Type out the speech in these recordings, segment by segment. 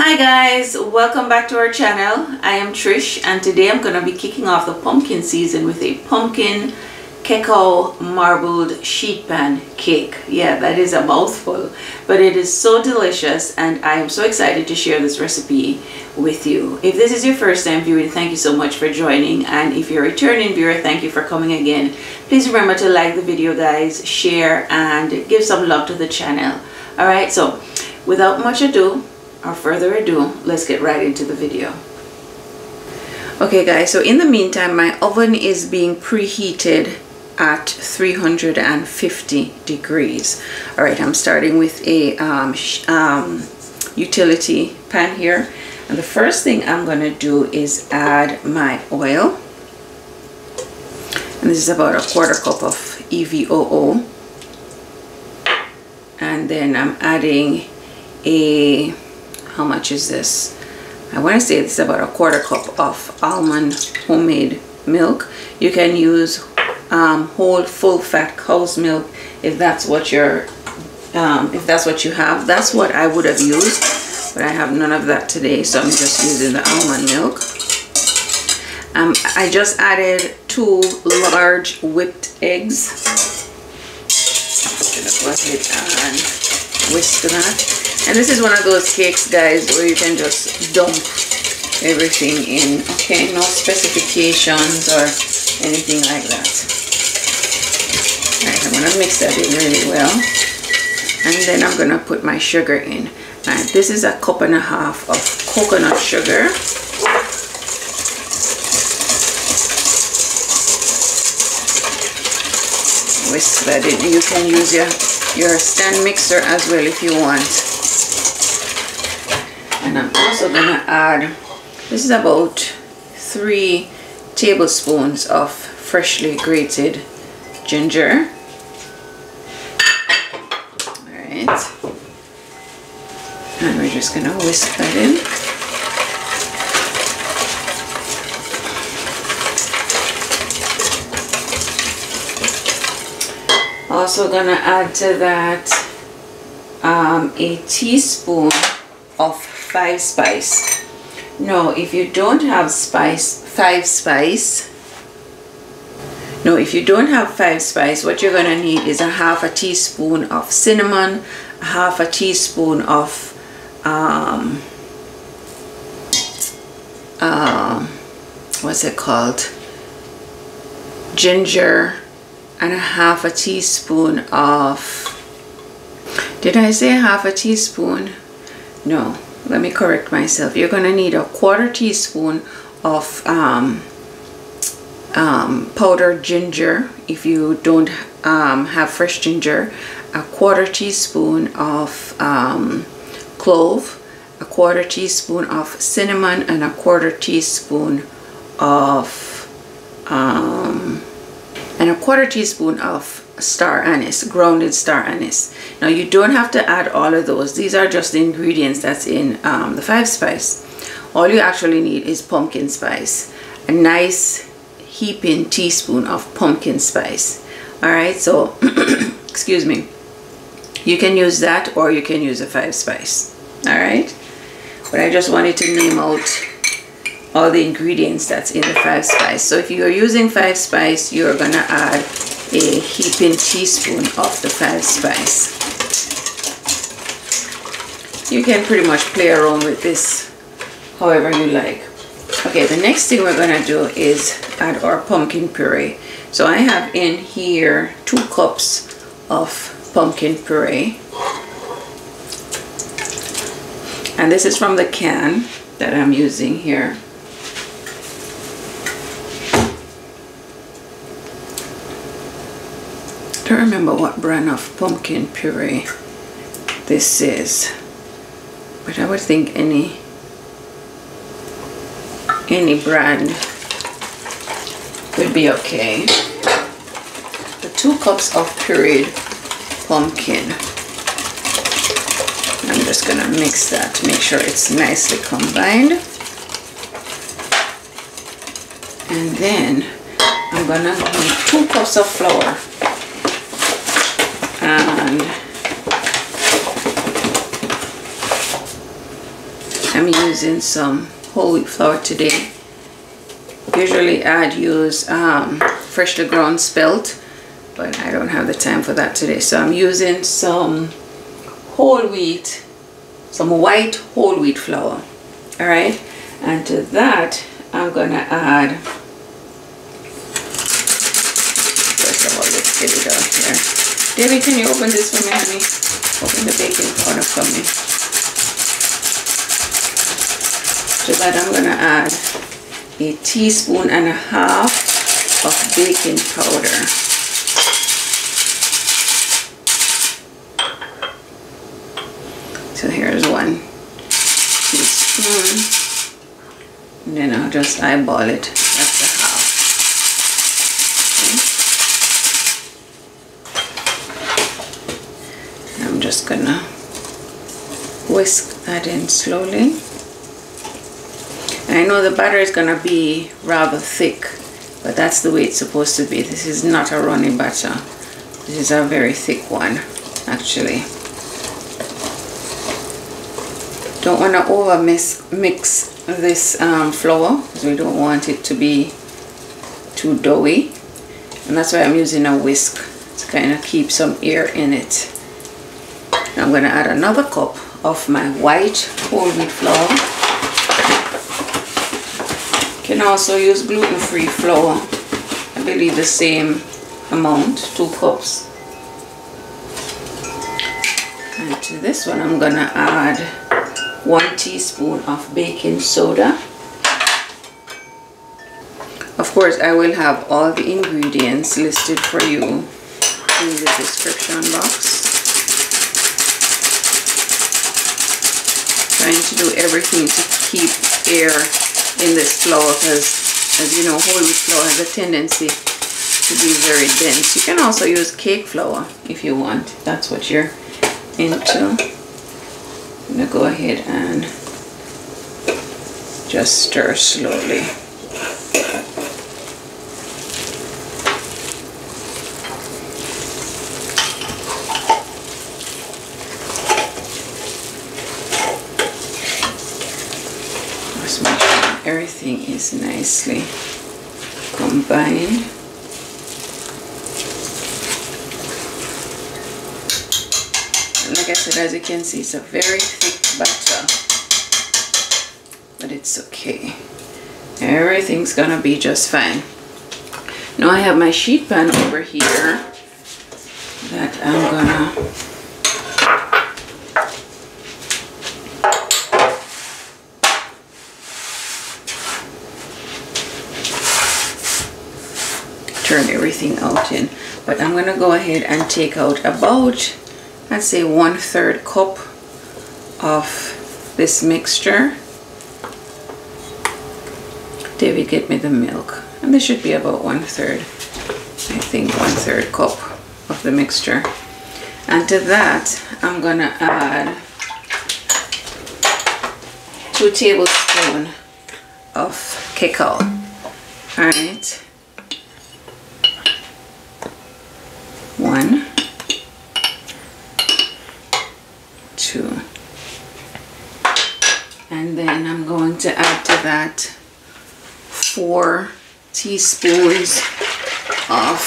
Hi guys, welcome back to our channel. I am Trish and today I'm going to be kicking off the pumpkin season with a pumpkin cacao marbled sheet pan cake. Yeah, that is a mouthful, but it is so delicious and I am so excited to share this recipe with you. If this is your first time viewing, thank you so much for joining and if you're a returning viewer, thank you for coming again. Please remember to like the video guys, share and give some love to the channel. Alright, so without much ado, or further ado, let's get right into the video. Okay guys, so in the meantime, my oven is being preheated at 350 degrees. All right, I'm starting with a um, um, utility pan here. And the first thing I'm gonna do is add my oil. And this is about a quarter cup of EVOO. And then I'm adding a how much is this? I want to say it's about a quarter cup of almond homemade milk you can use um, whole full fat cow's milk if that's what you're um, if that's what you have. That's what I would have used but I have none of that today so I'm just using the almond milk. Um, I just added two large whipped eggs. I'm gonna go ahead and whisk that and this is one of those cakes, guys, where you can just dump everything in. Okay, no specifications or anything like that. Alright, I'm going to mix that in really well. And then I'm going to put my sugar in. Alright, this is a cup and a half of coconut sugar. Whisk that in. You can use your, your stand mixer as well if you want and I'm also gonna add this is about three tablespoons of freshly grated ginger. All right and we're just gonna whisk that in. Also gonna add to that um, a teaspoon of five spice. No if you don't have spice five spice. No if you don't have five spice what you're gonna need is a half a teaspoon of cinnamon a half a teaspoon of um, uh, what's it called? Ginger and a half a teaspoon of did I say half a teaspoon? No let me correct myself. You're to need a quarter teaspoon of um, um, powdered ginger. If you don't um, have fresh ginger a quarter teaspoon of um, clove a quarter teaspoon of cinnamon and a quarter teaspoon of um, and a quarter teaspoon of star anise, grounded star anise. Now you don't have to add all of those. These are just the ingredients that's in um, the five spice. All you actually need is pumpkin spice. A nice heaping teaspoon of pumpkin spice. Alright, so, excuse me. You can use that or you can use a five spice. Alright? But I just wanted to name out all the ingredients that's in the five spice. So if you're using five spice, you're gonna add a heaping teaspoon of the five spice. You can pretty much play around with this however you like. Okay, the next thing we're gonna do is add our pumpkin puree. So I have in here two cups of pumpkin puree. And this is from the can that I'm using here. Don't remember what brand of pumpkin puree this is but I would think any any brand would be okay. The two cups of pureed pumpkin. I'm just gonna mix that to make sure it's nicely combined. And then I'm gonna need two cups of flour and I'm using some whole wheat flour today. Usually I'd use um, freshly ground spelt, but I don't have the time for that today. So I'm using some whole wheat, some white whole wheat flour. All right, and to that I'm gonna add. First of all, let's get it out here. Debbie, can you open this for me, honey? Open the baking powder for me. To that I'm gonna add a teaspoon and a half of baking powder. So here's one teaspoon. And then I'll just eyeball it. That's a half. Okay. I'm just gonna whisk that in slowly. I know the batter is gonna be rather thick, but that's the way it's supposed to be. This is not a runny batter. This is a very thick one, actually. Don't want to over mix, mix this um, flour because we don't want it to be too doughy. And that's why I'm using a whisk to kind of keep some air in it. I'm going to add another cup of my white whole wheat flour. You can also use gluten-free flour I believe the same amount two cups. And to this one I'm gonna add one teaspoon of baking soda. Of course I will have all the ingredients listed for you in the description box trying to do everything to keep air in this flour because as you know whole wheat flour has a tendency to be very dense. You can also use cake flour if you want. That's what you're into. I'm gonna go ahead and just stir slowly everything is nicely combined. And like I said, as you can see, it's a very thick batter, but it's okay. Everything's gonna be just fine. Now I have my sheet pan over here that I'm gonna turn everything out in. But I'm gonna go ahead and take out about I'd say one third cup of this mixture. David get me the milk. And this should be about one third I think one third cup of the mixture. And to that I'm gonna add two tablespoons of cacao all right one, two, and then I'm going to add to that four teaspoons of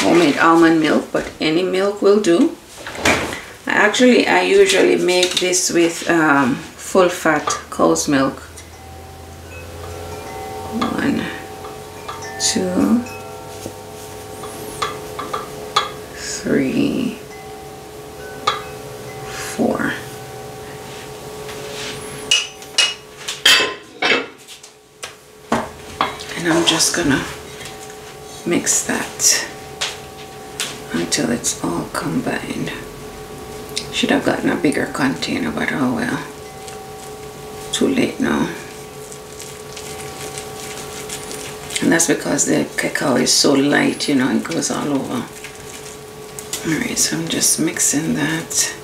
homemade almond milk, but any milk will do. Actually, I usually make this with um, full fat cow's milk. And I'm just gonna mix that until it's all combined. Should have gotten a bigger container, but oh well. Too late now. And that's because the cacao is so light, you know, it goes all over. Alright, so I'm just mixing that.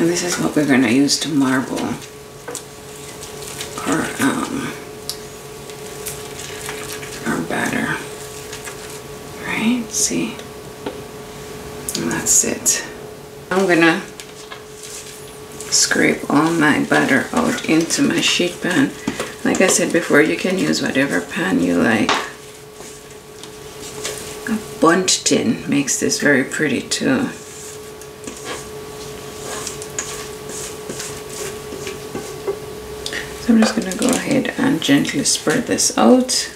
And this is what we're going to use to marble our, um, our batter. Right, see? And that's it. I'm to scrape all my butter out into my sheet pan. Like I said before, you can use whatever pan you like. A Bundt tin makes this very pretty too. So I'm just going to go ahead and gently spread this out.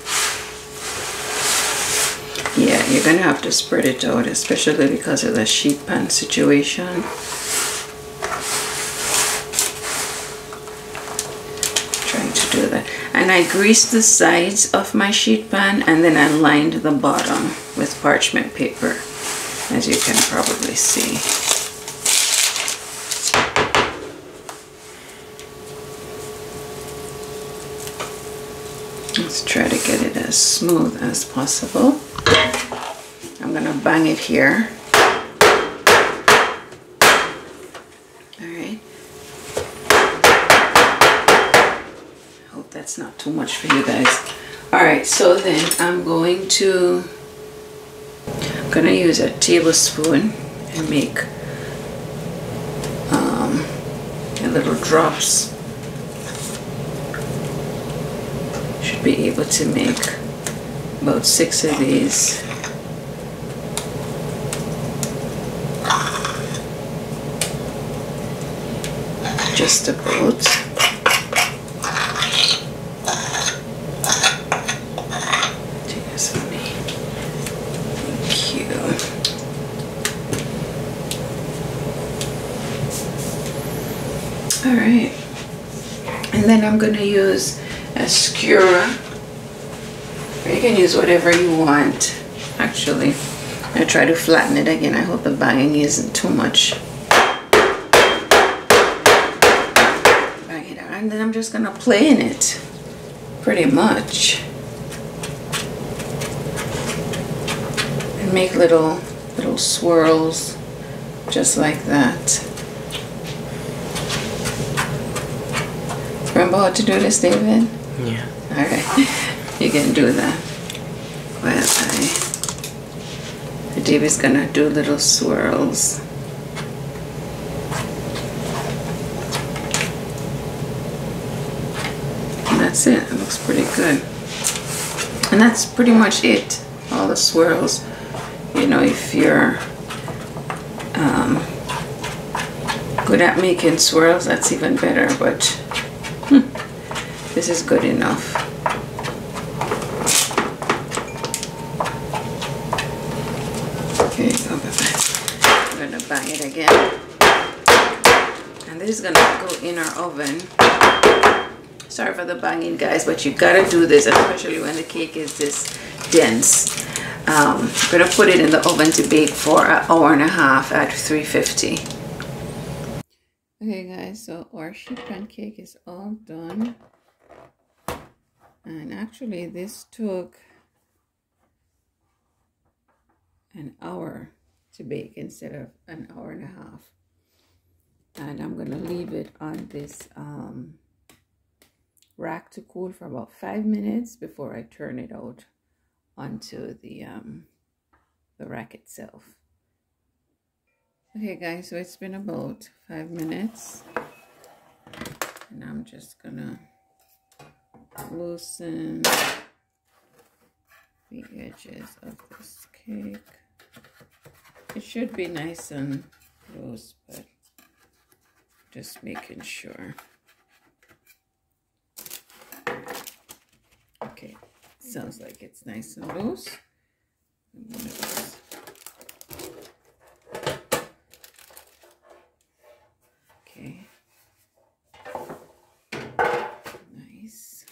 You're to have to spread it out, especially because of the sheet pan situation. Trying to do that. And I greased the sides of my sheet pan and then I lined the bottom with parchment paper, as you can probably see. Let's try to get it as smooth as possible. I'm gonna bang it here. Alright. Hope that's not too much for you guys. Alright, so then I'm going to I'm gonna use a tablespoon and make um, a little drops Should be able to make about six of these. Just about. Thank you. All right. And then I'm going to use a skewer. You can use whatever you want, actually. I try to flatten it again. I hope the banging isn't too much. Bang it out. And then I'm just gonna play in it, pretty much. And make little, little swirls, just like that. Remember how to do this, David? Yeah. Alright. You can do that. Well, I... David's gonna do little swirls. That's it. It looks pretty good. And that's pretty much it. All the swirls. You know, if you're um, good at making swirls, that's even better. But hmm, this is good enough. Okay, I'm gonna bang it again. And this is gonna go in our oven. Sorry for the banging guys, but you gotta do this, especially when the cake is this dense. Um, I'm gonna put it in the oven to bake for an hour and a half at 350. Okay guys, so our sheet pan cake is all done and actually this took an hour to bake instead of an hour and a half and I'm to leave it on this um, rack to cool for about five minutes before I turn it out onto the um, the rack itself okay guys so it's been about five minutes and I'm just gonna loosen the edges of this cake. It should be nice and loose, but just making sure. Okay, sounds like it's nice and loose. Okay. Nice.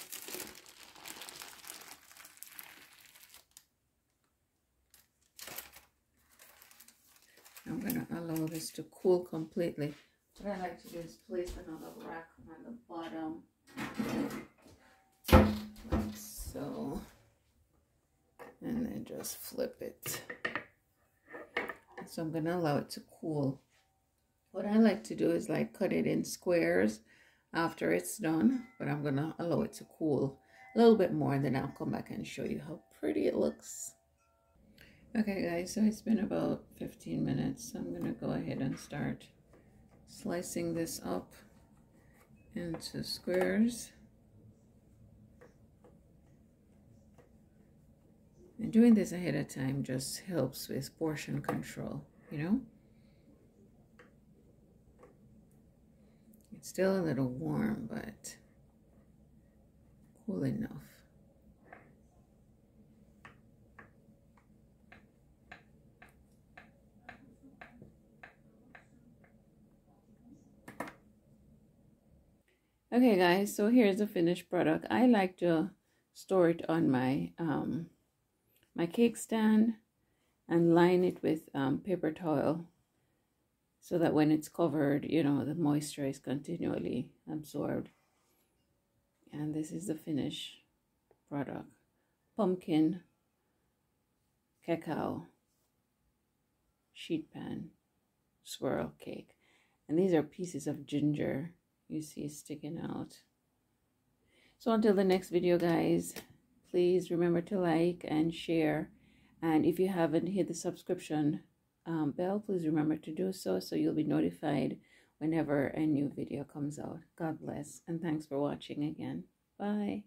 I'm going to allow this to cool completely. What I like to do is place another rack on the bottom. So. And then just flip it. So I'm going to allow it to cool. What I like to do is like cut it in squares after it's done. But I'm going to allow it to cool a little bit more. And then I'll come back and show you how pretty it looks. Okay guys, so it's been about 15 minutes. So I'm going to go ahead and start slicing this up. into squares. And doing this ahead of time just helps with portion control, you know? It's still a little warm, but cool enough. Okay guys, so here's the finished product. I like to store it on my um, my cake stand and line it with um, paper towel so that when it's covered, you know, the moisture is continually absorbed. And this is the finished product. Pumpkin, cacao, sheet pan, swirl cake. And these are pieces of ginger you see sticking out. So until the next video, guys, please remember to like and share. And if you haven't hit the subscription um, bell, please remember to do so so you'll be notified whenever a new video comes out. God bless and thanks for watching again. Bye.